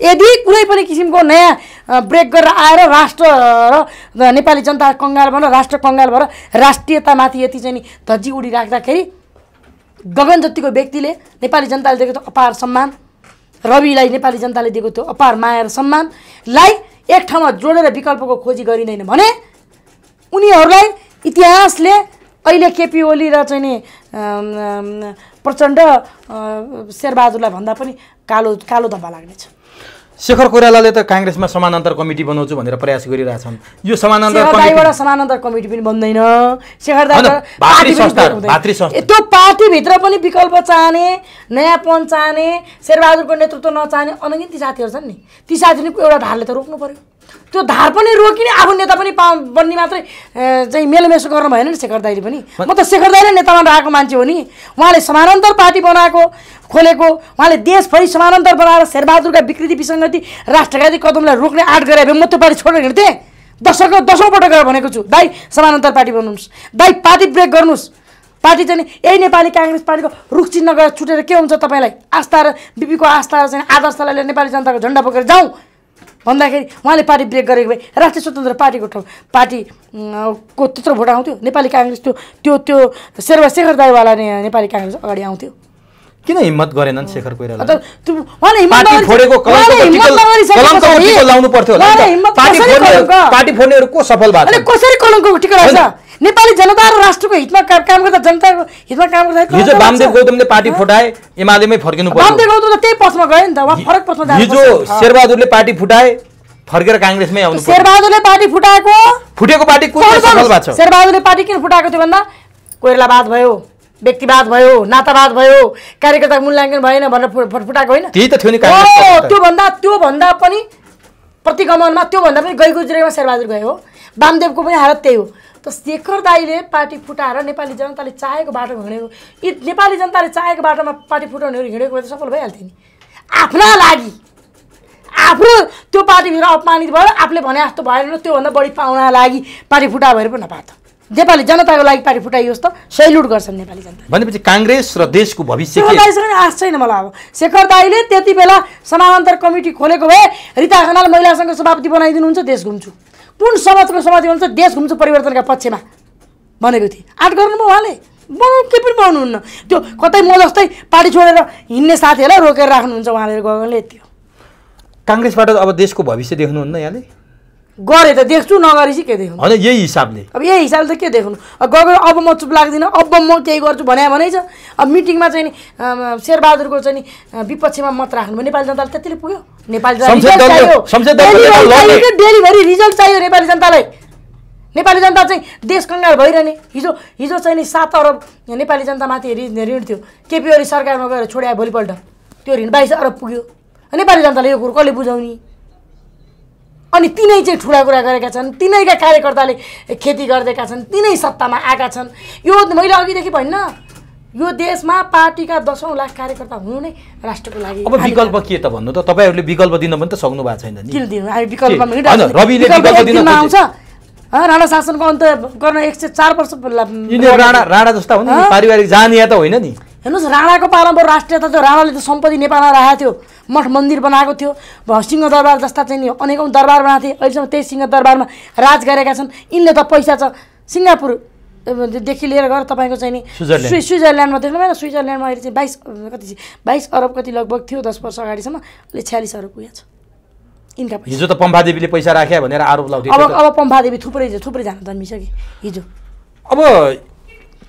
यदि कुनै पनि किसिमको नयाँ ब्रेक गरेर आएर राष्ट्र र नेपाली जनता कङ्गाल भएर राष्ट्र कङ्गाल भएर राष्ट्रियतामाथि यति चाहिँ नि धज्जी उडिराख्दाखेरि गगन जतिको व्यक्तिले नेपाली जनताले दिएको त्यो अपार सम्मान रविलाई नेपाली जनताले दिएको त्यो अपार माया र सम्मानलाई एक ठाउँमा जोडेर विकल्पको खोजी गरिँदैन भने उनीहरूलाई इतिहासले अहिले केपी ओली र चाहिँ नि प्रचण्ड शेरबहादुरलाई भन्दा पनि कालो कालो धब्बा लाग्नेछ। शेखर कोइरालाले त काङ्ग्रेसमा समानान्तर कमिटी बनाउँछु भनेर प्रयास गरिरहेछन्। यो समानान्तर समानान्तर कमिटी पनि बन्दैन। शेखर त्यो पार्टीभित्र पनि विकल्प चाहने नयाँपन चाहने शेरबहादुरको नेतृत्व नचाहने अनगिन्ती साथीहरू छन् नि। ती साथीहरूको एउटा धारले त रोक्नु पर्यो? त्यो धार पनि रोकिने आफू नेता पनि पा बन्ने मात्रै चाहिँ मेलोमेसो गर्नु भएन नि शेखर दाईले पनि। म त शेखर दाईले नेतामा राखेको मान्छे हो नि। उहाँले समानान्तर पार्टी बनाएको खोलेको उहाँले देशभरि समानान्तर बनाएर शेरबहादुरका विकृति विसङ्गति राष्ट्रघाती कदमलाई रोक्ने आँट गरे भए म त्यो पार्टी छोडेर हिँड्थेँ। दशकको दसौँ पटक गएर भनेको छु दाइ समानान्तर पार्टी बनाउनुहोस्। दाइ पार्टी ब्रेक गर्नुहोस्। पार्टी चाहिँ यही नेपाली काङ्ग्रेस पार्टीको रुख चिन्ह गएर छुटेर के हुन्छ तपाईँलाई? आस्था र बिपीको आस्था र चाहिँ आदर्शलाई लिएर नेपाली जनताको झन्डा बोकेर जाउँ। भन्दाखेरि उहाँले पार्टी ब्रेक गरेको भए राष्ट्रिय स्वतन्त्र पार्टीको ठाउँ पार्टी को त्यत्रो भोट आउँथ्यो? नेपाली काङ्ग्रेस त्यो त्यो त्यो शेरबा शेखर दाईवाला नेपाली काङ्ग्रेस अगाडि आउँथ्यो। किन हिम्मत गरेनन् शेखर कोइराला? लाउनु पर्थ्यो पार्टी फोड्नेहरू को सफल भएको? कसरी कलङ्कको टिका लाग्छ होइन। नेपाली जनता र राष्ट्रको हितमा काम गर्दा जनताको हितमा काम गर्दा हिजो वामदेव। गौतमले पार्टी फुटाए एमालेमै फर्किनु वामदेव पर्यो गौतम त त्यही पथमा गयो नि त उहाँ फरक जानु हिजो शेरबहादुरले पार्टी फुटाए फर्केर काङ्ग्रेसमै आउनु शेरबहादुरले पार्टी फुटाएको? फुटेको पार्टी कुन सफल भएको छ? शेरबहादुरले पार्टी किन फुटाएको थियो भन्दा कोइराला बात भयो। व्यक्तिवाद भयो नातावाद भयो कार्यकर्ता मूल्याङ्कन भएन भनेर फुटफुटाएको होइन। त्यही त थियो नि त्योभन्दा त्योभन्दा पनि प्रतिगमनमा त्योभन्दा पनि गई गुज्रेमा शेरबहादुर गयो हो। वामदेवको पनि हालत त्यही हो। त शेखर दाईले पार्टी फुटाएर नेपाली जनताले चाहेको बाटो हिँडेको यी नेपाली जनताले चाहेको बाटोमा पार्टी फुटाउनेहरू हिँडेको भए त सफल भइहाल्थ्यो नि। आफ्ना लागि आफ्नो त्यो पार्टीभित्र अपमानित भयो आफूले भने जस्तो भएन त्योभन्दा बढी पाउनका लागि पार्टी फुटा भएर पनि नपात नेपाली जनताको लागि पार्टी फुटाइयोस् त सैलुट गर्छन् नेपाली जनता। भनेपछि काङ्ग्रेस र देशको भविष्य दाईसँग आश छैन मलाई अब। शेखर दाईले त्यति बेला समानान्तर कमिटी खोलेको भए रिता खनाल महिलासँग सभापति बनाइदिनुहुन्छ देश घुम्छु। कुन समाजको सभापति हुन्छ देश घुम्छु परिवर्तनका पक्षमा? भनेको थिएँ। आँट गर्नुभयो उहाँले। बनाउनु केही पनि पाउनुहुन्न त्यो कतै म जस्तै पार्टी छोडेर हिँड्ने साथीहरूलाई रोकेर राख्नुहुन्छ उहाँले गगनले हो। काङ्ग्रेसबाट अब देशको भविष्य देख्नुहुन्न यहाँले? गरे त देख्छु नगरी चाहिँ के देख्नु? होइन यही हिसाबले। अब यही हिसाबले त के देख्नु? अब गगन अब म चुप लाग्दिनँ अब म केही गर्छु भने भने छ। अब मिटिङमा चाहिँ नि शेरबहादुरको चाहिँ नि विपक्षमा मत राख्नु भयो। नेपाली जनताले त्यतिले पुग्यो? नेपाली जनता डेलिभरी रिजल्ट चाहियो। नेपाली जनतालाई? नेपाली जनता चाहिँ देश कङ्गाल भइरहने। हिजो हिजो चाहिँ नि सात अरब नेपाली जनतामाथि ऋण ऋण थियो। केपी ओली सरकारमा गएर छोड्या भोलिपल्ट। त्यो ऋण बाइस अरब पुग्यो। नेपाली जनताले यो कुरो कसले बुझाउने? अनि तिनै चाहिँ ठुला कुरा गरेका छन्। तिनैका कार्यकर्ताले खेती गरिदिएका छन्। तिनै सत्तामा आएका छन्। यो मैले अघिदेखि भन्न यो देशमा पार्टीका दसौँ लाख कार्यकर्ता हुनु नै राष्ट्रको लागि अब विकल्प के त भन्नु त? तपाईँहरूले विकल्प दिन पनि त सक्नु भएको छैन किन दिनु? विकल्पमा। आउँछ। राणा शासनको अन्त गर्न एक सय चार वर्ष राणा राणा जस्ता हुन्? पारिवारिक जानिया त होइन नि। हेर्नुहोस् राणाको पालामा राष्ट्रियता थियो। राणाले त सम्पत्ति नेपालमा राखेको थियो। मठ मन्दिर बनाएको थियो। सिंह दरबार जस्ता चाहिँ अनेकौँ दरबार बनाएको थिए। अहिलेसम्म त्यही सिंह दरबारमा राज गरेका छन्। यिनले त पैसा छ। सिङ्गापुर देखि लिएर गएर तपाईँको चाहिँ नि स्विजरल्यान्ड। स्वि- स्विजरल्यान्डमा देख्नु भएन। स्विजरल्यान्डमा अहिले चाहिँ बाइस कति बाइस अरब कति लगभग थियो दस वर्ष अगाडिसम्म। अहिले छ्यालिस अरब पुगेको छ। यिनका हिजो त पम्फादेवीले पैसा राख्या भनेर आरोप लाउँथ्यो। अब अब पम्फादेवी थुप्रै थुप्रै जान जन्मिसके। हिजो। अब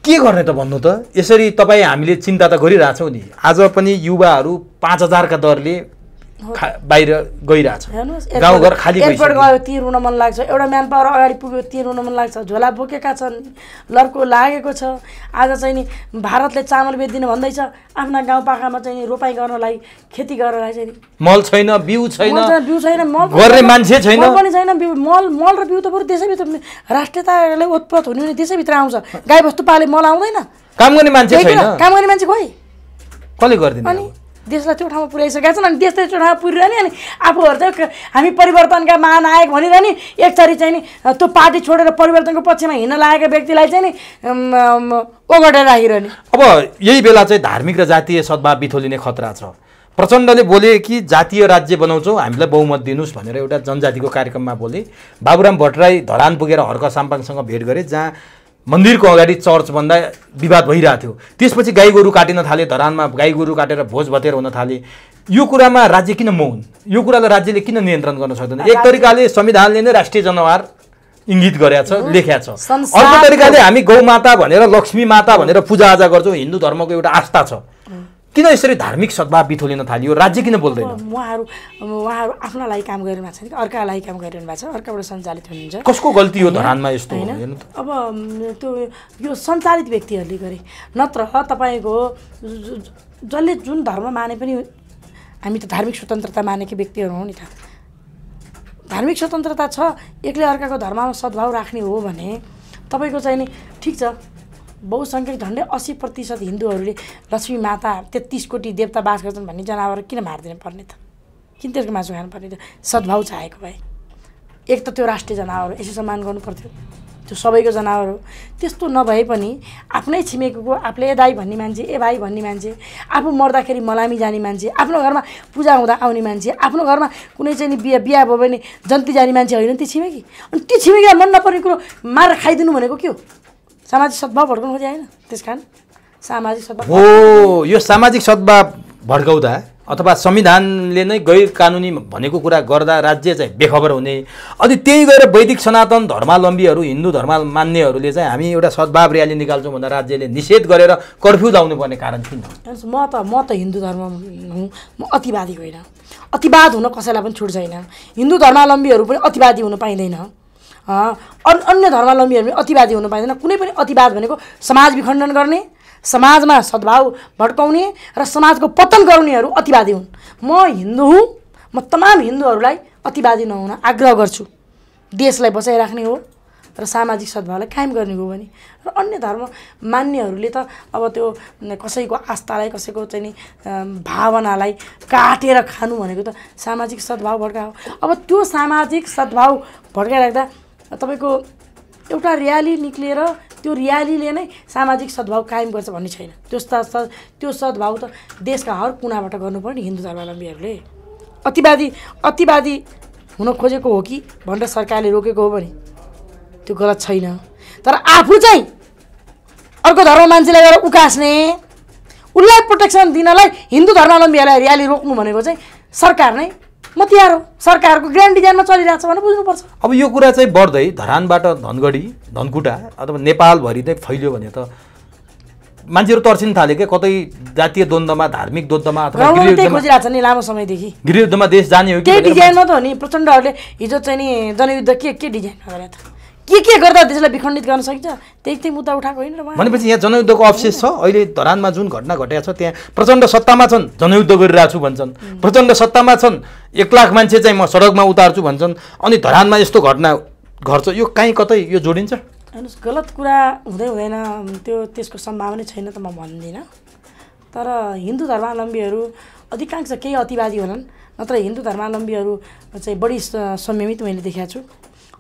के गर्ने त भन्नु त? यसरी तपाईँ हामीले चिन्ता त गरिरहेछौँ नि। आज पनि युवाहरू पाँच हजारका दरले बाहिर गइरहेछ। गाउँघर खाली एयरपोर्ट गयो ती रुन मन लाग्छ। एउटा म्यान पावर अगाडि पुग्यो ती रुन मन लाग्छ। झोला बोकेका छन् लर्को लागेको छ। आज चाहिँ नि भारतले चामल बेचिदिनु भन्दैछ। आफ्ना गाउँपाखामा चाहिँ नि रोपाइँ गर्नलाई खेती गर्नलाई चाहिँ मल छैन बिउ छैन। बिउ छैन मल गर्ने मान्छे छैन। पनि छैन बिउ मल मल र बिउ त बरु देशैभित्र राष्ट्रियताले उत्पत हुने भने देशैभित्र आउँछ। गाई बस्तु पाले मल आउँदैन। काम गर्ने मान्छे छैन? काम गर्ने मान्छे खोइ कसले गरिदिने? देशलाई त्यो ठाउँमा पुर्याइसकेका छन् अनि देश चाहिँ त्यो ठाउँमा पुऱ्यो नि अनि आफूहरू चाहिँ हामी परिवर्तनका महानायक भनेर नि एकचोटि चाहिँ नि त्यो पार्टी छोडेर परिवर्तनको पक्षमा हिँड्न लागेको व्यक्तिलाई चाहिँ नि ओगटेर राखिरहने अब यही बेला चाहिँ धार्मिक र जातीय सद्भाव बिथोलिने खतरा छ। प्रचण्डले बोले कि जातीय राज्य बनाउँछौँ हामीलाई बहुमत दिनुहोस् भनेर एउटा जनजातिको कार्यक्रममा बोले। बाबुराम भट्टराई धरान पुगेर हर्क साम्पाङसँग भेट गरे जहाँ मन्दिरको अगाडि चर्च भन्दा विवाद भइरहेको थियो। त्यसपछि गाई गोरु काटिन थाले धरानमा गाई गोरु काटेर भोज भतेर हुन थाले। यो कुरामा राज्य किन मौन? यो कुरालाई राज्यले किन नियन्त्रण गर्न सक्दैन? एक तरिकाले संविधानले नै राष्ट्रिय जनावर इङ्गित गरेका छ लेख्या छ। अर्को तरिकाले हामी गौमाता भनेर लक्ष्मी माता भनेर पूजाआजा गर्छौँ हिन्दू धर्मको एउटा आस्था छ। किन यसरी धार्मिक सद्भाव बिथोलिन थालियो? राज्य किन बोल्दैन? उहाँहरू उहाँहरू आफ्ना लागि काम गरिरहनु भएको छ कि? अर्काका लागि काम गरिरहनु भएको छ। अर्काबाट सञ्चालित हुनुहुन्छ। कसको गल्ती हो धरानमा यस्तो होइन? अब त्यो यो सञ्चालित व्यक्तिहरूले गरे। नत्र तपाईँको जसले जुन धर्म माने पनि हामी त धार्मिक स्वतन्त्रता मानेको व्यक्तिहरू हौँ नि त। धार्मिक स्वतन्त्रता छ। एक्लै अर्काको धर्ममा सद्भाव राख्ने हो भने तपाईँको चाहिँ नि ठिक छ। बहुसङ्ख्यक झन्डै अस्सी प्रतिशत हिन्दूहरूले लक्ष्मी माता तेत्तिस कोटी देवता बास गर्छन् भन्ने जनावर किन मारिदिनु पर्ने त? किन त्यसको मासु खानु पर्ने त? सद्भाव चाहेको भए। एक त त्यो राष्ट्रिय जनावर हो यसो सम्मान गर्नु पर्थ्यो। त्यो सबैको जनावर हो। त्यस्तो नभए पनि आफ्नै छिमेकीको आफूले ए दाई भन्ने मान्छे ए भाइ भन्ने मान्छे आफू मर्दाखेरि मलामी जाने मान्छे आफ्नो घरमा पूजा हुँदा आउने मान्छे आफ्नो घरमा कुनै चाहिँ बिहा बिहा भयो भने जन्ती जाने मान्छे होइन ती छिमेकी? अनि ती छिमेकीलाई मन नपर्ने कुरो मारेर खाइदिनु भनेको के हो? सामाजिक सद्भाव भड्काउनु खोजे होइन त्यस कारण सामाजिक सद्भाव हो यो सामाजिक सद्भाव भड्काउँदा अथवा संविधानले नै गैर कानुनी भनेको कुरा गर्दा राज्य चाहिँ बेखबर हुने। अनि त्यही गएर वैदिक सनातन धर्मावलम्बीहरू हिन्दू धर्म मान्नेहरूले चाहिँ हामी एउटा सद्भाव र्याली निकाल्छौँ भन्दा राज्यले निषेध गरेर कर्फ्यू लाउनु पर्ने कारण किन म त म त हिन्दू धर्म हुँ म अतिवादी होइन। अतिवाद हुन कसैलाई पनि छुट छैन। हिन्दू धर्मावलम्बीहरू पनि अतिवादी हुन पाइँदैन। अन अन्य धर्मावलम्बीहरू पनि अतिवादी हुन पाइँदैन। कुनै पनि अतिवाद भनेको समाज विखण्डन गर्ने समाजमा सद्भाव भड्काउने र समाजको पतन गराउनेहरू अतिवादी हुन्। म हिन्दू हुँ म तमाम हिन्दूहरूलाई अतिवादी नहुन आग्रह गर्छु। देशलाई बचाइराख्ने हो र सामाजिक सद्भावलाई कायम गर्ने हो भने। र अन्य धर्म मान्नेहरूले त अब त्यो कसैको आस्थालाई कसैको चाहिँ नि भावनालाई काटेर खानु भनेको त सामाजिक सद्भाव भड्का हो। अब त्यो सामाजिक सद्भाव भड्काइराख्दा तपाईँको एउटा र्याली निक्लिएर त्यो र्यालीले नै सामाजिक सद्भाव कायम गर्छ भन्ने छैन। त्यो त्यो सद्भाव त देशका हर कुनाबाट गर्नुपर्ने हिन्दू धर्मावलम्बीहरूले। अतिवादी अतिवादी हुन खोजेको हो कि भनेर सरकारले रोकेको हो भने? त्यो गलत छैन। तर आफू चाहिँ अर्को धर्म मान्छेलाई गएर उकास्ने उसलाई प्रोटेक्सन दिनलाई हिन्दू धर्मावलम्बीहरूलाई र्याली रोक्नु भनेको चाहिँ सरकार नै मतियार हो। सरकारको ग्रान्ड डिजाइनमा चलिरहेको छ भनेर बुझ्नुपर्छ। अब यो कुरा चाहिँ बढ्दै धरानबाट धनगढी धनकुटा अथवा नेपालभरि नै फैलियो भने त मान्छेहरू तर्सिन थाल्यो क्या कतै जातीय द्वन्द्वमा धार्मिक द्वन्द्वमा अथवा गृहयुद्धमा खोजिरहेको छ नि लामो समयदेखि। गृहयुद्धमा देश जाने हो कि डिजाइनमा त हो नि। प्रचण्डहरूले हिजो चाहिँ नि जनयुद्ध के के डिजाइन गरे त। के के गर्दा देशलाई विखण्डित गर्न सकिन्छ? त्यही त्यही मुद्दा उठाएको होइन भनेपछि यहाँ जनयुद्धको अवशेष छ। अहिले धरानमा जुन घटना घटेको छ त्यहाँ प्रचण्ड सत्तामा छन् जनयुद्ध गरिरहेको छु भन्छन्। प्रचण्ड सत्तामा छन् एक लाख मान्छे चाहिँ म सडकमा उतार्छु भन्छन्। अनि धरानमा यस्तो घटना घट्छ यो काहीँ कतै यो जोडिन्छ? हेर्नुहोस् गलत कुरा हुँदै हुँदैन। त्यो त्यसको सम्भावना छैन त म भन्दिनँ। तर हिन्दू धर्मावलम्बीहरू अधिकांश केही अतिवादी होलान्। नत्र हिन्दू धर्मावलम्बीहरू चाहिँ बढी संयमित मैले देखाएको छु।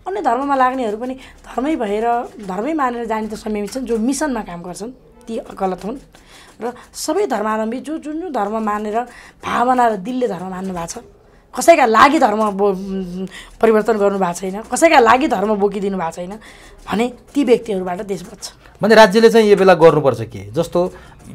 अन्य धर्ममा लाग्नेहरू पनि धर्मै भएर धर्मै मानेर जाने त संयमित छन् जो मिसनमा काम गर्छन् ती गलत हुन्। र सबै धर्मावलम्बी जो जुन जुन धर्म मानेर भावना र दिलले धर्म मान्नु भएको छ कसैका लागि धर्म बो परिवर्तन गर्नु भएको छैन कसैका लागि धर्म बोकिदिनु भएको छैन भने ती व्यक्तिहरूबाट देश बच्छ। भने राज्यले चाहिँ यो बेला गर्नुपर्छ के? जस्तो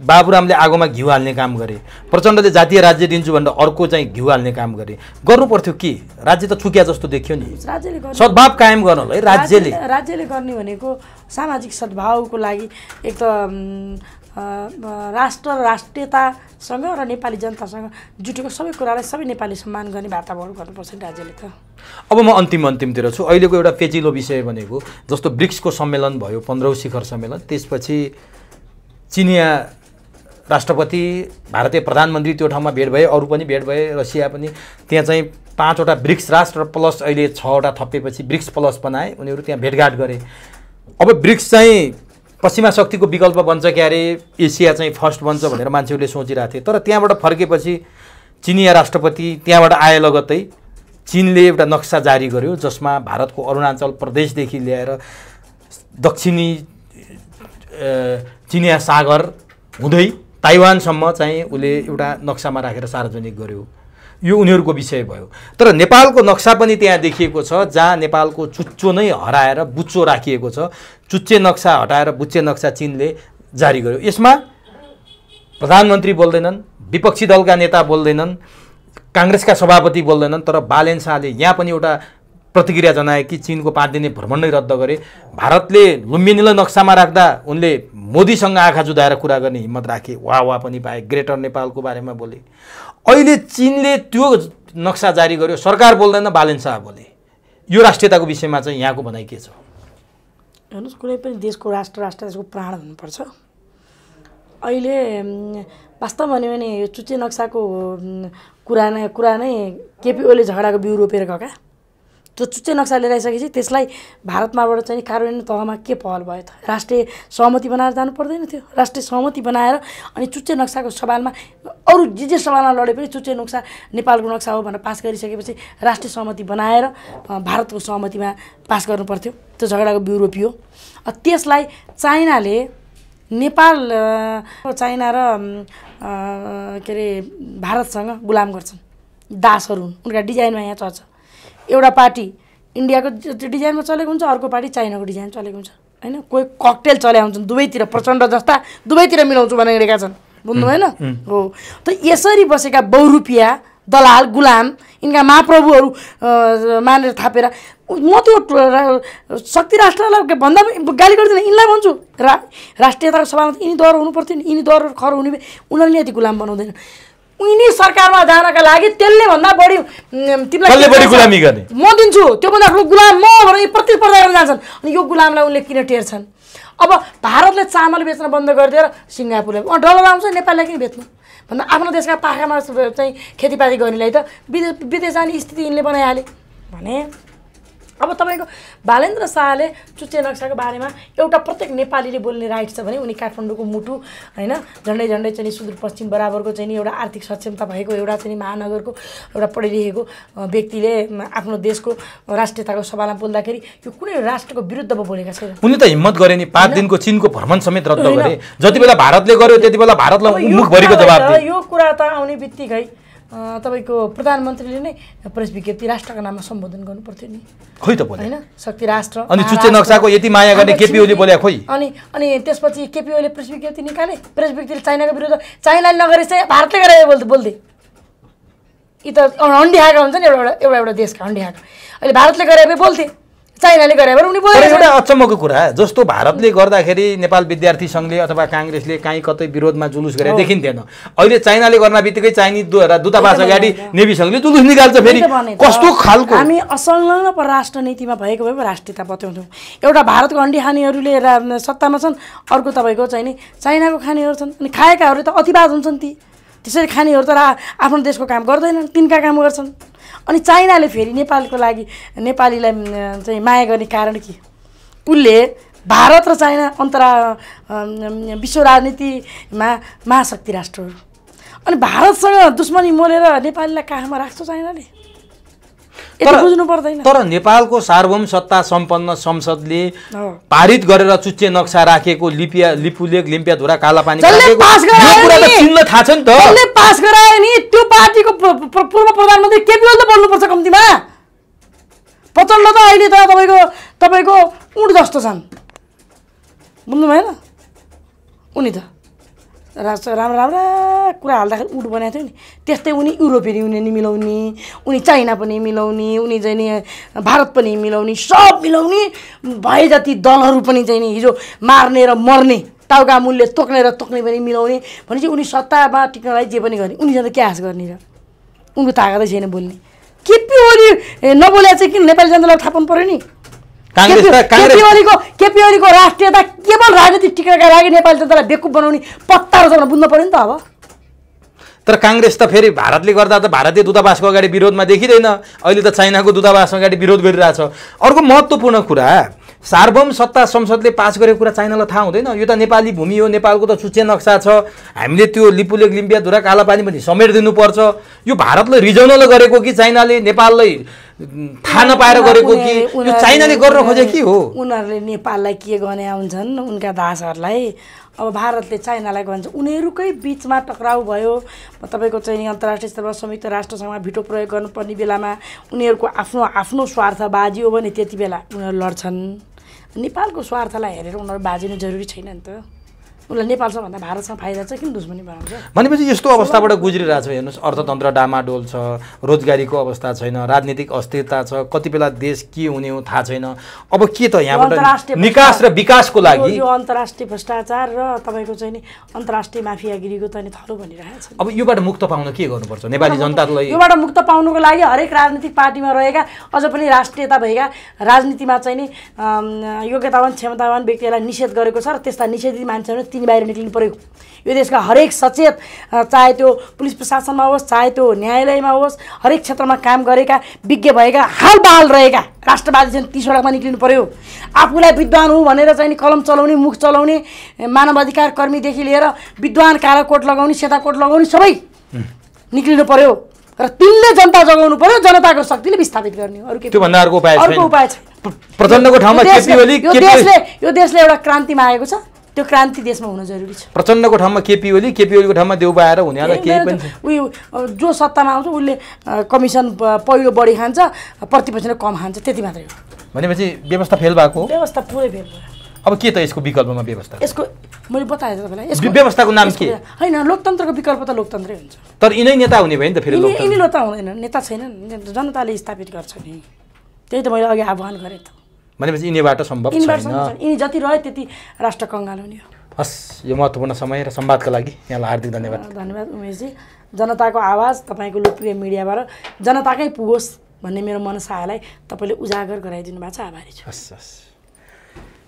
बाबुरामले आगोमा घिउ हाल्ने काम गरे प्रचण्डले जातीय राज्य दिन्छु भनेर अर्को चाहिँ घिउ हाल्ने काम गरे गर्नु पर्थ्यो के? राज्य त चुक्या जस्तो देखियो नि। राज्यले सद्भाव कायम गर्नलाई राज्यले। राज्यले गर्ने भनेको सामाजिक सद्भावको लागि एक त राष्ट्र राष्ट्रियतासँग र नेपाली जनतासँग जुटेको सबै कुरालाई सबै नेपाली सम्मान गर्ने वातावरण गर्नुपर्छ नि राज्यले त। अब म अन्तिम अन्तिमतिर छु। अहिलेको एउटा पेचिलो विषय भनेको जस्तो ब्रिक्सको सम्मेलन भयो पन्ध्रौँ शिखर सम्मेलन त्यसपछि चिनिया राष्ट्रपति भारतीय प्रधानमन्त्री त्यो ठाउँमा भेट भए अरू पनि भेट भए रसिया पनि त्यहाँ चाहिँ पाँचवटा ब्रिक्स राष्ट्र प्लस अहिले छवटा थपेपछि ब्रिक्स प्लस बनाए उनीहरू त्यहाँ भेटघाट गरे। अब ब्रिक्स चाहिँ पश्चिमा शक्तिको विकल्प बन्छ क्या अरे एसिया चाहिँ फर्स्ट बन्छ भनेर मान्छेहरूले सोचिरहेको थिए तर त्यहाँबाट फर्केपछि चिनिया राष्ट्रपति त्यहाँबाट आए लगत्तै चिनले एउटा नक्सा जारी गर्यो जसमा भारतको अरुणाचल प्रदेशदेखि ल्याएर दक्षिणी चिनिया सागर हुँदै ताइवानसम्म चाहिँ उसले एउटा नक्सामा राखेर सार्वजनिक गर्यो। यो उनीहरूको विषय भयो। तर नेपालको नक्सा पनि त्यहाँ देखिएको छ जहाँ नेपालको चुच्चो नै हराएर बुच्चो राखिएको छ। चुच्चे नक्सा हटाएर बुच्चे नक्सा चिनले जारी गर्यो। यसमा प्रधानमन्त्री बोल्दैनन् विपक्षी दलका नेता बोल्दैनन् काङ्ग्रेसका सभापति बोल्दैनन् तर बालेन शाहले यहाँ पनि एउटा प्रतिक्रिया जनाए कि चिनको पाँच दिने भ्रमण नै रद्द गरे। भारतले लुम्बिनीलाई नक्सामा राख्दा उनले मोदीसँग आँखा जुदाएर कुरा गर्ने हिम्मत राखे। वा वा पनि पाए। ग्रेटर नेपालको बारेमा बोले। अहिले चिनले त्यो नक्सा जारी गर्यो सरकार बोल्दैन बालेन शाह बोले। यो राष्ट्रियताको विषयमा चाहिँ यहाँको भनाइ के छ? हेर्नुहोस् कुनै पनि देशको राष्ट्र राष्ट्रको प्राण हुनुपर्छ। अहिले वास्तव भन्यो भने यो चुच्चे नक्साको कुरा नै कुरा नै केपी झगडाको बिउ रोपेर गएका। त्यो चुच्चे नक्सा लिएर आइसकेपछि त्यसलाई भारतमाबाट चाहिँ कार्यान्वयन तहमा के पहल भयो त? राष्ट्रिय सहमति बनाएर जानु पर्दैन थियो। राष्ट्रिय सहमति बनाएर अनि चुच्चे नक्साको सवालमा अरू जे जे सवालमा लडे पनि चुच्चे नक्सा नेपालको नक्सा हो भनेर पास गरिसकेपछि राष्ट्रिय सहमति बनाएर भारतको सहमतिमा पास गर्नु पर्थ्यो त्यो झगडाको बिउ रोपियो अ, त्यसलाई चाइनाले नेपाल चाइना र के अरे भारतसँग गुलाम गर्छन्। दासहरू हुन्। उनका डिजाइनमा यहाँ चल्छ एउटा पार्टी इन्डियाको डिजाइनमा चलेको हुन्छ अर्को पार्टी चाइनाको डिजाइन चलेको हुन्छ। होइन? कोही ककटेल चले आउँछन् दुवैतिर प्रचण्ड जस्ता दुवैतिर मिलाउँछु भनेर हिँडेका छन्। बुझ्नु होइन हो। त यसरी बसेका बहुरुपिया दलाल गुलाम यिनका महाप्रभुहरू मानेर थापेर म त्यो शक्ति राष्ट्रलाई भन्दा पनि गाली गर्दिनँ यिनलाई भन्छु। रा राष्ट्रियताको सभामा यिनी दर हुनु पर्थ्यो नि यिनी दर खर हुने उनीहरूले यति गुलाम बनाउँदैन। उनी सरकारमा जानका लागि त्यसले भन्दा बढी तिमीलाई गर्ने? म दिन्छु। त्योभन्दा ठुलो गुलाम म भनेर यी प्रतिस्पर्धा गर्न जान्छन्। अनि यो गुलामलाई उनले किन टेर्छन्? अब भारतले चामल बेच्न बन्द गरिदिएर सिङ्गापुरले डलर आउँछ नेपाललाई किन बेच्नु? भन्दा आफ्नो देशका पाखामा चाहिँ खेतीपाती गर्नेलाई त विदेश विदेश जाने स्थिति यिनले बनाइहाले। भने अब तपाईँको बालेन्द्र शाहले चुच्चे नक्साको बारेमा एउटा प्रत्येक नेपालीले बोल्ने राइट छ भने उनी काठमाडौँको मुटु होइन? झन्डै झन्डै चाहिँ सुदूरपश्चिम बराबरको चाहिँ नि एउटा आर्थिक सक्षमता भएको एउटा चाहिँ महानगरको एउटा पढेलेखेको अ, व्यक्तिले आफ्नो देशको राष्ट्रियताको सभामा बोल्दाखेरि यो कुनै राष्ट्रको विरुद्धमा बोलेका छैन। उनले त हिम्मत गरे नि पाँच दिनको चिनको भ्रमण समेत रद्द। गरे। जति बेला भारतले गर्यो त्यति बेला भारतलाई यो कुरा त आउने बित्तिकै तपाईँको प्रधानमन्त्रीले नै प्रेस विज्ञप्ति राष्ट्रको नाममा सम्बोधन गर्नु पर्थ्यो नि। खोइ त होइन? शक्ति राष्ट्र। अनि चुच्चे नक्साको यति माया गर्ने हाम्रो केपी ओली छिमेकी- बोले खोइ। अनि अनि त्यसपछि केपी ओलीले प्रेस विज्ञप्ति निकाले। प्रेस विज्ञप्तिले चाइनाको विरुद्ध चाइनाले नगरे चाहिँ भारतले गरेर बोल्दै बोल्दै। यी त हन्डिहाका हुन्छ नि एउटा एउटा एउटा देशका हन्डिहाका अहिले भारतले गरे बोल्थे। चाइनाले गरे उनी एउटा अचम्मको कुरा जस्तो भारतले गर्दाखेरि नेपाल विद्यार्थी सङ्घले अथवा काङ्ग्रेसले काहीँ कतै विरोधमा जुलुस गरे देखिन्थेन। अहिले चाइनाले गर्न बित्तिकै चाइनिज दूतावास अगाडि नेभी सङ्घले जुलुस निकाल्छ फेरि। कस्तो खालको? हामी असंलग्न परराष्ट्र नीतिमा भएको भए राष्ट्रियता बताउँछौँ एउटा भारतको अन्डी खानेहरूले सत्तामा छन् अर्को तपाईँको चाहिँ नि चाइनाको खानेहरू छन् अनि खाएकाहरू त अतिवाद हुन्छन् ती। त्यसरी खानेहरू त आफ्नो देशको काम गर्दैनन् तिनका काम गर्छन्। अनि चाइनाले फेरि नेपालको लागि नेपालीलाई चाहिँ माया गर्ने कारण के? उसले भारत र चाइना अन्तरा विश्व राजनीतिमा महाशक्ति राष्ट्रहरू। अनि भारतसँग दुश्मनी मोलेर नेपालीलाई काखमा राख्छ चाइनाले? तर- बुझ्नु पर्दैन। तर नेपालको सार्वभौम सत्ता सम्पन्न संसदले। पारित गरेर चुच्चे नक्सा राखेको लिपिया लिपुलेक लिम्पिया धुरा कालापानी थाहा छ नि त। पास गरायो नि त्यो पार्टीको पूर्व प्रधानमन्त्री केपी ओली त कम्तीमा? प्रचण्ड त अहिले त तपाईँको तपाईँको उठ जस्तो छन्। बुझ्नु भएन उनी त। राम्रो राम्रा कुरा हाल्दाखेरि उठ बनाएको थियो नि। त्यस्तै उनी युरोपियन युनियन मिलाउने उनी चाइना पनि मिलाउने उनी चाहिँ नि भारत पनि मिलाउने सब मिलाउने भए जति दलहरू पनि चाहिँ नि हिजो मार्ने र मर्ने टाउका मूल्य तोक्ने र तोक्ने पनि मिलाउने भनेपछि उनी सत्तामा टिक्नलाई जे पनि गर्ने उनीसँग के आश गर्ने र? उनको तागतै छैन बोल्ने। केपी ओली ए, नबोले चाहिँ किन नेपाली जनतालाई थाहा पाउनु पऱ्यो नि? केपी ओलीको राष्ट्रियता केवल राजनीतिक टिकाका लागि नेपाली जनतालाई बेकुब बनाउने पत्ता रहेछ भनेर बुझ्नु पऱ्यो नि त अब। तर काङ्ग्रेस त फेरि भारतले गर्दा त भारतीय दूतावासको अगाडि विरोधमा देखिँदैन। अहिले त चाइनाको दूतावास अगाडि विरोध गरिरहेछ। अर्को महत्त्वपूर्ण कुरा सार्वभौम सत्ता संसदले पास गरेको कुरा चाइनालाई थाहा हुँदैन। यो त नेपाली भूमि हो नेपालको त चुच्चे नक्सा छ। हामीले त्यो लिपुलेक लिम्पिया धुरा कालापानी पनि समेट दिनुपर्छ। यो भारतले रिजाउनलाई गरेको कि चाइनाले नेपाललाई थाहा नपाएर गरेको कि? यो चाइनाले गर्न खोजे के हो? उनीहरूले नेपाललाई के गर्ने हुन्छन् उनका दासहरूलाई अब भारतले चाइनालाई भन्छ उनीहरूकै बिचमा टक्राउ भयो। तपाईँको चाहिँ अन्तर्राष्ट्रिय स्तरमा संयुक्त राष्ट्रसङ्घमा भिटो प्रयोग गर्नुपर्ने बेलामा उनीहरूको आफ्नो आफ्नो स्वार्थ बाजियो भने त्यति बेला उनीहरू लड्छन्। नेपालको स्वार्थलाई हेरेर उनीहरू बाजिनु जरुरी छैन नि त। उनीहरूलाई नेपालसँग भन्दा भारतसँग फाइदा छ किन दुश्मनी बनाउँछ? भनेपछि यस्तो अवस्थाबाट गुज्रिरहेको छ हेर्नुहोस् अर्थतन्त्र डामाडोल छ रोजगारीको अवस्था छैन राजनीतिक अस्थिरता छ कति बेला देश के हुने हो थाहा छैन। अब के त यहाँबाट निकास र विकासको लागि? यो अन्तर्राष्ट्रिय भ्रष्टाचार र तपाईँको चाहिँ नि अन्तर्राष्ट्रिय माफियागिरीको त नि थलो भनिरहेको छ। अब योबाट मुक्त पाउन के गर्नुपर्छ? नेपाली जनतालाई योबाट मुक्त पाउनुको लागि हरेक राजनीतिक पार्टीमा रहेका अझ पनि राष्ट्रियता भएका राजनीतिमा चाहिँ नि योग्यतावान क्षमतावान व्यक्तिहरूलाई निषेध गरेको छ र त्यस्ता निषेधित मान्छेहरू तिनी बाहिर निक्लिनु पऱ्यो। यो देशका हरेक सचेत चाहे त्यो पुलिस प्रशासनमा होस् चाहे त्यो न्यायालयमा होस् हरेक क्षेत्रमा काम गरेका विज्ञ भएका हाल बहाल रहेका राष्ट्रवादी चाहिँ ती सडकमा निक्लिनु पऱ्यो। आफूलाई विद्वान हुँ भनेर चाहिँ नि कलम चलाउने मुख चलाउने मानव अधिकार कर्मीदेखि लिएर विद्वान कालो कोट लगाउने सेता कोट लगाउने सबै निक्लिनु पर्यो र तिनले जनता जगाउनु पर्यो जनताको शक्तिले विस्थापित गर्ने। अरू के त्योभन्दा अर्को उपाय अर्को उपाय प्र- प्रचण्डको ठाउँमा यो देशले यो देशले एउटा क्रान्ति मागेको छ। त्यो क्रान्ति देशमा हुन जरुरी छ। प्रचण्डको ठाउँमा केपी ओली केपी ओलीको ठाउँमा देउबा आएर हुने होला केही पनि छैन। उयो जो सत्तामा आउँछ उसले कमिसन पहिलो बढी खान्छ प्रतिपक्षले कम खान्छ त्यति मात्रै हो। भनेपछि व्यवस्था फेल भएको व्यवस्था पुरै फेल भयो। अब के त यसको विकल्पमा व्यवस्था? यसको मैले बताएँ तपाईँलाई यसको व्यवस्थाको नाम के? होइन लोकतन्त्रको विकल्प त लोकतन्त्रै हुन्छ। तर यिनै नेता हुने भयो नि त फेरि यिनी लोकतन्त्र। यिनीहरू त हुँदैन नेता छैनन् जनताले स्थापित गर्छ नि। त्यही त मैले अघि आह्वान गरेँ त। भनेपछि यिनीबाट सम्भव छैन। यिनी जति रह्यो त्यति राष्ट्र कङ्गाल हुने हो। हस् यो महत्त्वपूर्ण समय र संवादका लागि यहाँलाई हार्दिक धन्यवाद। धन्यवाद उमेशजी। जनताको आवाज तपाईँको लोकप्रिय मिडियाबाट जनताकै पुगोस् भन्ने मेरो मनसायलाई तपाईँले उजागर गराइदिनु भएको छ। आभारी छु। हस् हस्।